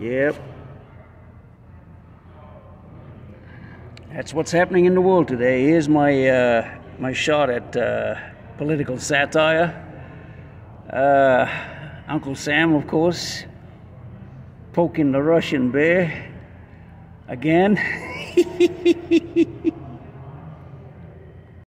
Yep. That's what's happening in the world today. Here's my uh, my shot at uh, political satire. Uh, Uncle Sam, of course, poking the Russian bear again.